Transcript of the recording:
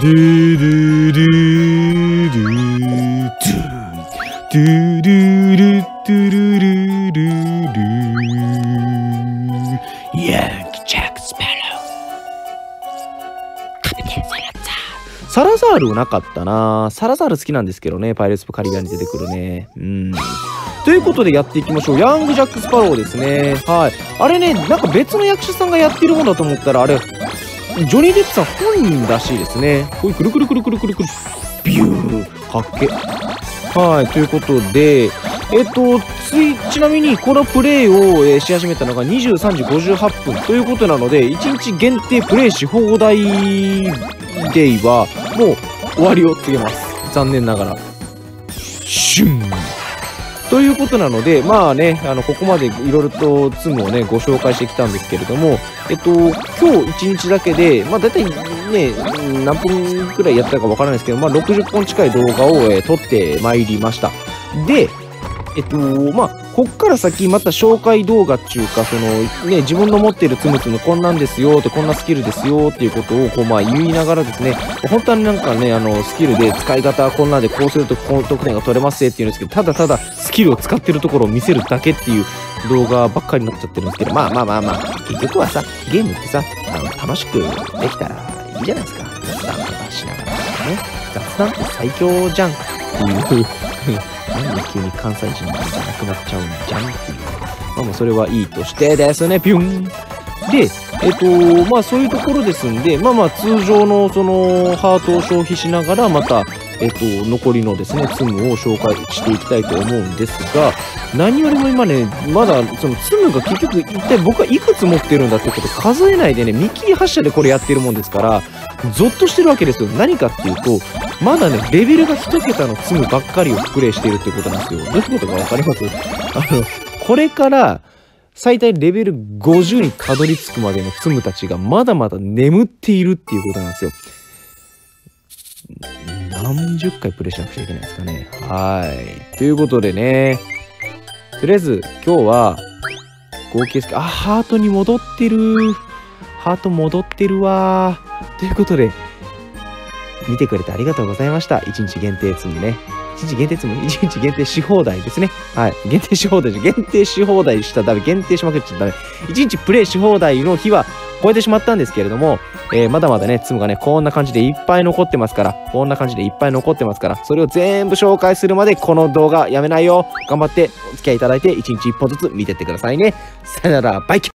ドゥドゥドゥドゥドゥドゥドゥドゥルドゥルルルルヤングジャック・スパローカピテン・サラザーサラザールなかったなサラザール好きなんですけどねパイレーツ・カリビアに出てくるねうんということでやっていきましょう。ヤングジャック・スパローですね。はい。あれね、なんか別の役者さんがやってるもんだと思ったら、あれ、ジョニー・デップさん本人らしいですね。こういうくるくるくるくるくるくる。ビューかっけ。はい。ということで、えっと、つい、ちなみにこのプレイを、えーし始めたのが23時58分ということなので、1日限定プレイし放題デイは、もう終わりを告げます。残念ながら。ということなので、まあね、あの、ここまでいろいろとツムをね、ご紹介してきたんですけれども、えっと、今日一日だけで、まあ大体ね、何分くらいやったかわからないですけど、まあ60本近い動画を、えー撮ってまいりました。で、えっと、まあ、こっから先また紹介動画っていうか、その、ね、自分の持ってるつむつむこんなんですよって、こんなスキルですよっていうことを、こう、まあ、言いながらですね、本当はなんかね、あの、スキルで使い方はこんなんでこうすると高得点が取れますねっていうんですけど、ただただスキルを使ってるところを見せるだけっていう動画ばっかりになっちゃってるんですけど、まあまあまあまあ、結局はさ、ゲームってさ、あの、楽しくできたらいいじゃないですか。雑談とかしながらね。雑談って最強じゃんっていう。なんで急に関西人じゃなくなっちゃうんじゃんっていう。まあもうそれはいいとしてですね、ピュン。で、えっと、まあそういうところですんで、まあまあ通常のそのハートを消費しながら、また、えっと、残りのですね、ツムを紹介していきたいと思うんですが、何よりも今ね、まだそのツムが結局一体僕はいくつ持ってるんだってこと数えないでね、見切り発車でこれやってるもんですから、ゾッとしてるわけですよ。何かっていうと、まだね、レベルが一桁のツムばっかりをプレイしているってことなんですよ。どういうことかわかります？あの、これから、最大レベル50にたどり着くまでのツムたちがまだまだ眠っているっていうことなんですよ。何十回プレイしなくちゃいけないですかね。はい。ということでね、とりあえず今日は合計スキルあ、ハートに戻ってる。ハート戻ってるわ。ということで、見てくれてありがとうございました。1日限定ツムね。1日限定ツム ?1 日限定し放題ですね。はい。限定し放題じゃ、限定し放題したらダメ。限定しまくっちゃダメ。1日プレイし放題の日は超えてしまったんですけれども、えーまだまだね、ツムがね、こんな感じでいっぱい残ってますから、こんな感じでいっぱい残ってますから、それを全部紹介するまでこの動画やめないよ。頑張ってお付き合いいただいて、1日1本ずつ見てってくださいね。さよなら、バイキュ